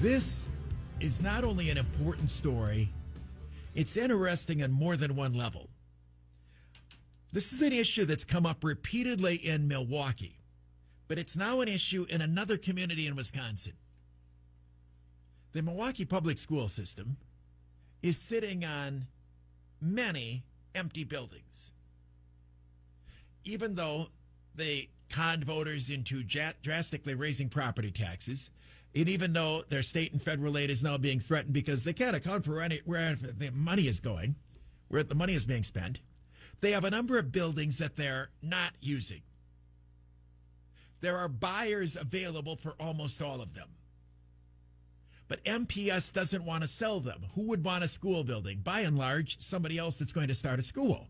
This is not only an important story, it's interesting on more than one level. This is an issue that's come up repeatedly in Milwaukee, but it's now an issue in another community in Wisconsin. The Milwaukee public school system is sitting on many empty buildings. Even though they conned voters into drastically raising property taxes, and even though their state and federal aid is now being threatened because they can't account for any, where the money is going, where the money is being spent, they have a number of buildings that they're not using. There are buyers available for almost all of them. But MPS doesn't want to sell them. Who would want a school building? By and large, somebody else that's going to start a school.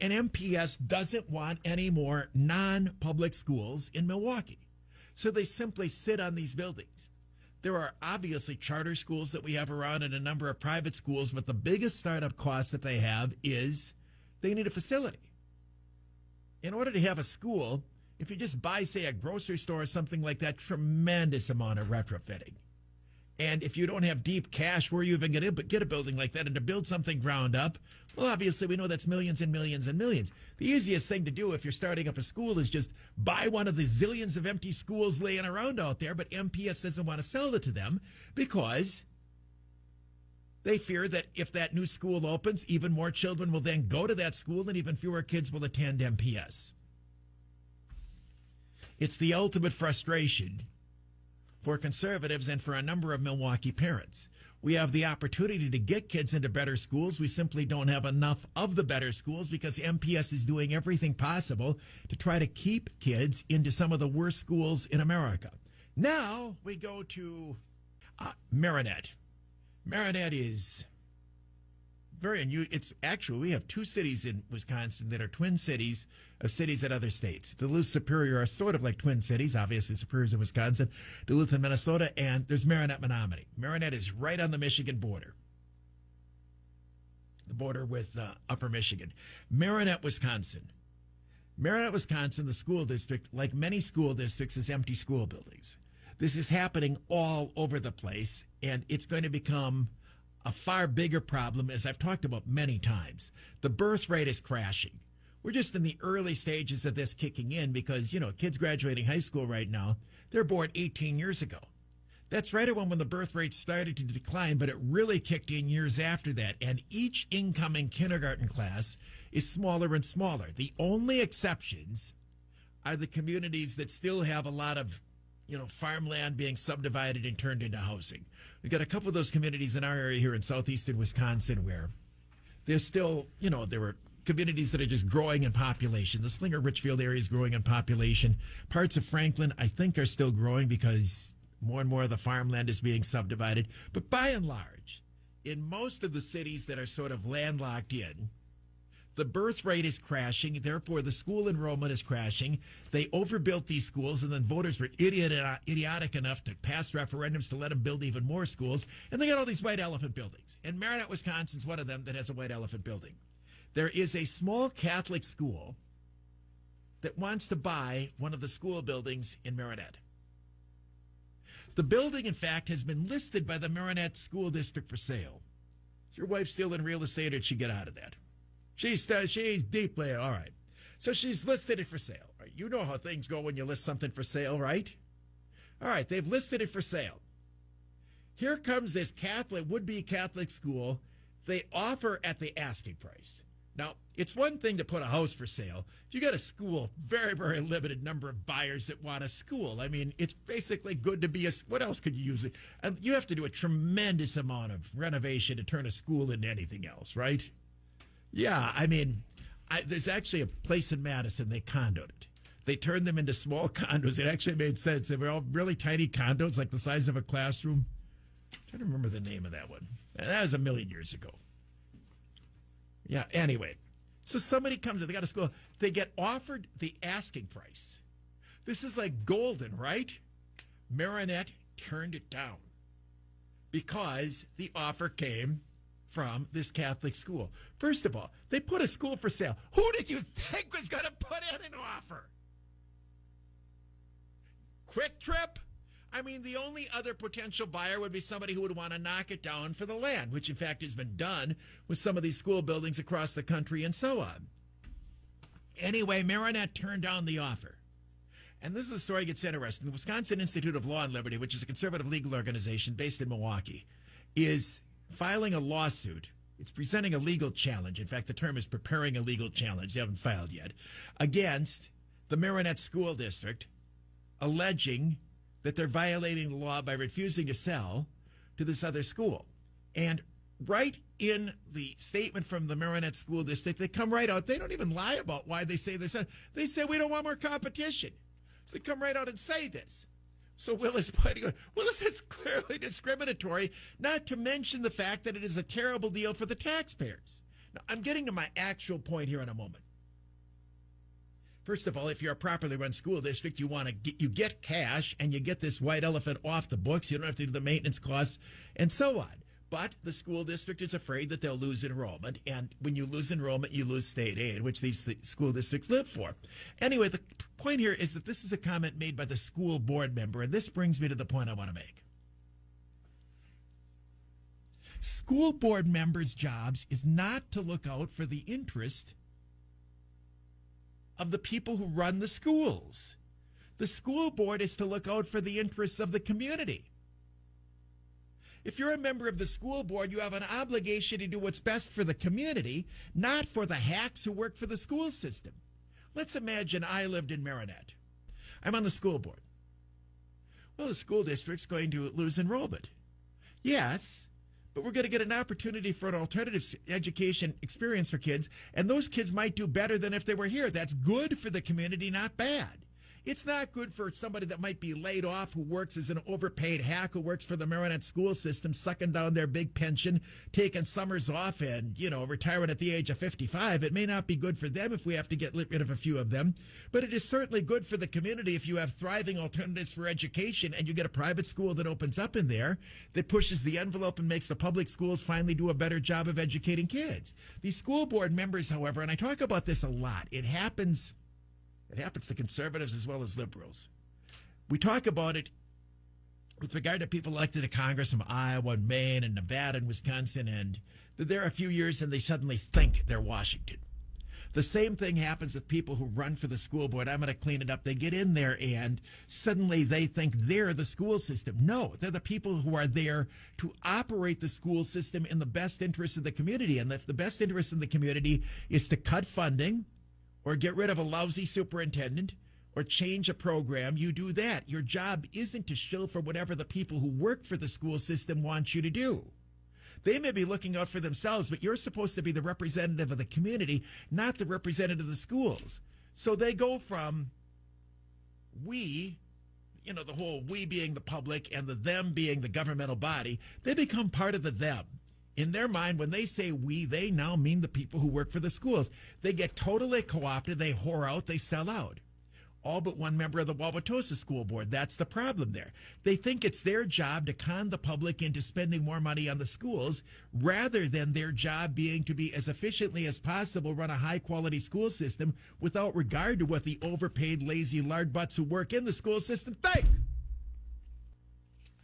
And MPS doesn't want any more non public schools in Milwaukee. So they simply sit on these buildings. There are obviously charter schools that we have around and a number of private schools, but the biggest startup cost that they have is they need a facility. In order to have a school, if you just buy, say, a grocery store or something like that, tremendous amount of retrofitting. And if you don't have deep cash, where are you even going to get a building like that? And to build something ground up, well, obviously we know that's millions and millions and millions. The easiest thing to do if you're starting up a school is just buy one of the zillions of empty schools laying around out there. But MPS doesn't want to sell it to them because they fear that if that new school opens, even more children will then go to that school and even fewer kids will attend MPS. It's the ultimate frustration for conservatives and for a number of Milwaukee parents. We have the opportunity to get kids into better schools. We simply don't have enough of the better schools because MPS is doing everything possible to try to keep kids into some of the worst schools in America. Now we go to uh, Marinette. Marinette is very unusual. It's actually, we have two cities in Wisconsin that are twin cities of cities in other states. Duluth, Superior are sort of like twin cities. Obviously, Superior's in Wisconsin, Duluth in Minnesota, and there's Marinette, Menominee. Marinette is right on the Michigan border. The border with uh, Upper Michigan. Marinette, Wisconsin. Marinette, Wisconsin, the school district, like many school districts, is empty school buildings. This is happening all over the place, and it's going to become a far bigger problem, as I've talked about many times. The birth rate is crashing. We're just in the early stages of this kicking in because, you know, kids graduating high school right now, they're born 18 years ago. That's right around when the birth rate started to decline, but it really kicked in years after that. And each incoming kindergarten class is smaller and smaller. The only exceptions are the communities that still have a lot of you know, farmland being subdivided and turned into housing. We've got a couple of those communities in our area here in southeastern Wisconsin where there's still, you know, there were communities that are just growing in population. The Slinger Richfield area is growing in population. Parts of Franklin, I think, are still growing because more and more of the farmland is being subdivided. But by and large, in most of the cities that are sort of landlocked in, the birth rate is crashing. Therefore, the school enrollment is crashing. They overbuilt these schools, and then voters were idiot, uh, idiotic enough to pass referendums to let them build even more schools. And they got all these white elephant buildings. And Marinette, Wisconsin's one of them that has a white elephant building. There is a small Catholic school that wants to buy one of the school buildings in Marinette. The building, in fact, has been listed by the Marinette School District for sale. Is your wife still in real estate, or did she get out of that? She's uh, she's deeply all right. So she's listed it for sale. Right? You know how things go when you list something for sale, right? All right, they've listed it for sale. Here comes this Catholic would-be Catholic school. They offer at the asking price. Now, it's one thing to put a house for sale. If you got a school, very, very limited number of buyers that want a school. I mean, it's basically good to be a. What else could you use it? And you have to do a tremendous amount of renovation to turn a school into anything else, right? Yeah, I mean, I, there's actually a place in Madison they condoed it. They turned them into small condos. It actually made sense. They were all really tiny condos, like the size of a classroom. I'm trying to remember the name of that one. That was a million years ago. Yeah. Anyway, so somebody comes in. They got a school. They get offered the asking price. This is like golden, right? Marinette turned it down because the offer came from this Catholic school. First of all, they put a school for sale. Who did you think was going to put in an offer? QuikTrip? I mean, the only other potential buyer would be somebody who would want to knock it down for the land, which in fact has been done with some of these school buildings across the country and so on. Anyway, Marinette turned down the offer. And this is the story that gets interesting. The Wisconsin Institute of Law and Liberty, which is a conservative legal organization based in Milwaukee, is filing a lawsuit. It's presenting a legal challenge. In fact, the term is preparing a legal challenge. They haven't filed yet. Against the Marinette School District, alleging that they're violating the law by refusing to sell to this other school. And right in the statement from the Marinette School District, they come right out. They don't even lie about why they say this. They say we don't want more competition. So they come right out and say this. So WILL is pointing out, WILL is, it's clearly discriminatory, not to mention the fact that it is a terrible deal for the taxpayers. Now, I'm getting to my actual point here in a moment. First of all, if you're a properly run school district, you want to get you get cash and you get this white elephant off the books. You don't have to do the maintenance costs and so on. But the school district is afraid that they'll lose enrollment. And when you lose enrollment, you lose state aid, which these th- school districts live for. Anyway, the point here is that this is a comment made by the school board member. And this brings me to the point I want to make. School board members' jobs is not to look out for the interest of the people who run the schools. The school board is to look out for the interests of the community. If you're a member of the school board, you have an obligation to do what's best for the community, not for the hacks who work for the school system. Let's imagine I lived in Marinette. I'm on the school board. Well, the school district's going to lose enrollment. Yes, but we're going to get an opportunity for an alternative education experience for kids, and those kids might do better than if they were here. That's good for the community, not bad. It's not good for somebody that might be laid off who works as an overpaid hack who works for the Marinette school system, sucking down their big pension, taking summers off, and, you know, retiring at the age of 55. It may not be good for them if we have to get rid of a few of them, but it is certainly good for the community if you have thriving alternatives for education and you get a private school that opens up in there that pushes the envelope and makes the public schools finally do a better job of educating kids. These school board members, however, and I talk about this a lot, it happens it happens to conservatives as well as liberals. We talk about it with regard to people elected to Congress from Iowa and Maine and Nevada and Wisconsin, and they're a few years and they suddenly think they're Washington. The same thing happens with people who run for the school board. I'm going to clean it up. They get in there and suddenly they think they're the school system. No, they're the people who are there to operate the school system in the best interest of the community. And if the best interest in the community is to cut funding, or get rid of a lousy superintendent or change a program, you do that. Your job isn't to shill for whatever the people who work for the school system want you to do. They may be looking out for themselves, but you're supposed to be the representative of the community, not the representative of the schools. So they go from we, you know, the whole we being the public and the them being the governmental body, they become part of the them in their mind, when they say we, they now mean the people who work for the schools. They get totally co opted, they whore out, they sell out. All but one member of the Wauwatosa School Board. That's the problem there. They think it's their job to con the public into spending more money on the schools rather than their job being to be as efficiently as possible run a high quality school system without regard to what the overpaid, lazy lard butts who work in the school system think.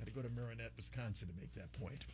Had to go to Marinette, Wisconsin to make that point.